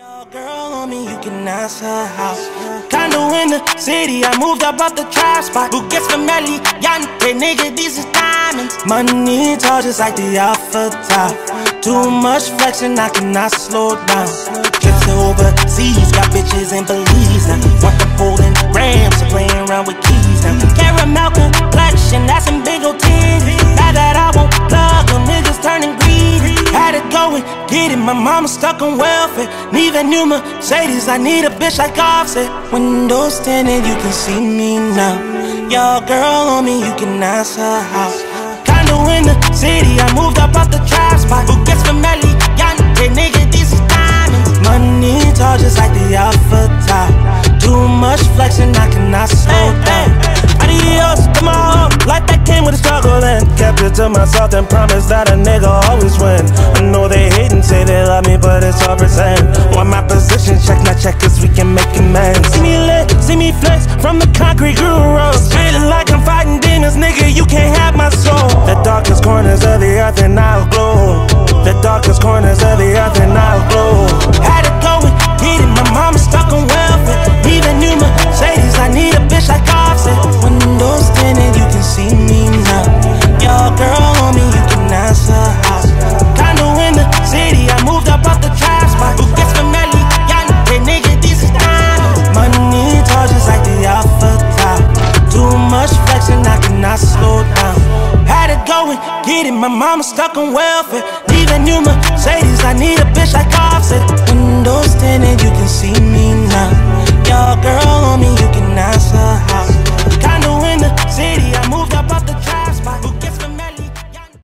Girl on me, you can ask her house. Condo in the city, I moved up off the trap spot. Who gets from Melly? Yante, nigga, these is diamonds. Money tall just like the alpha top. Too much flexing, I cannot slow down. Trips overseas, got bitches in Belize now. Want them holding grams, playing around with keys My mama stuck on welfare. need Neither new Mercedes, I need a bitch like Offset. Windows tinted, you can see me now. Your girl on me, you can ask her house. Condo in the city, I moved up off the trap spot. Who gets from Melly? Yante, nigga, these is diamonds. Money tall, just like the alpha top. Too much flexing, I cannot slow down. Adios, come on, life that came with a struggle and kept it to myself and promised that a nigga always win. I know they love me, but it's all pretend. Want my position, check my check, cause we can make amends. See me lit, see me flex from the concrete roads. Feeling like I'm fighting demons, nigga, you can't have my soul. The darkest corners of the earth and I'll glow. I cannot slow down. Had it going, get it, my mama stuck on welfare. A new Mercedes, I need a bitch like Offset.